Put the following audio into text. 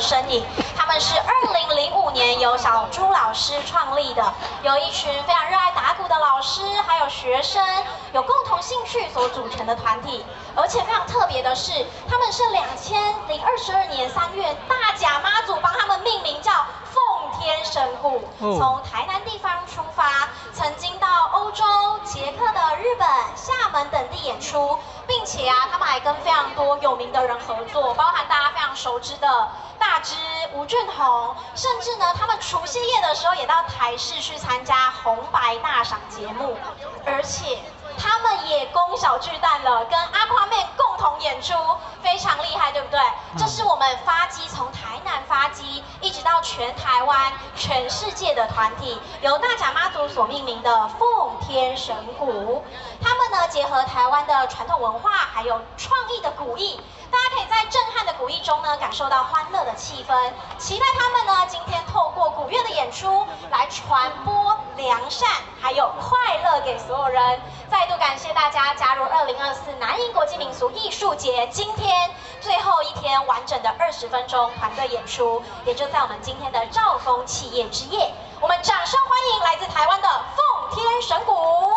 身影。他们是二零零五年由小朱老师创立的，由一群非常热爱打鼓的老师还有学生有共同兴趣所组成的团体。而且非常特别的是，他们是两千零二十二年三月大甲妈祖帮他们命名叫奉天神鼓，从台南地方出发，曾经到欧洲、捷克的日本、厦门等地演出，并且啊，他们还跟非常多有名的人合作，包含大家非常熟知的大只吴俊宏，甚至呢，他们除夕夜的时候也到台视去参加红白大赏节目，而且。他们也攻小巨蛋了，跟阿夸妹共同演出，非常厉害，对不对？这是我们发机从台南发机，一直到全台湾、全世界的团体，由大甲妈祖所命名的奉天神鼓。他们呢，结合台湾的传统文化，还有创意的鼓艺，大家可以中呢，感受到欢乐的气氛。期待他们呢，今天透过鼓乐的演出，来传播良善，还有快乐给所有人。再度感谢大家加入二零二四南瀛国际民俗艺术节，今天最后一天完整的二十分钟团队演出，也就在我们今天的兆丰企业之夜，我们掌声欢迎来自台湾的奉天神鼓。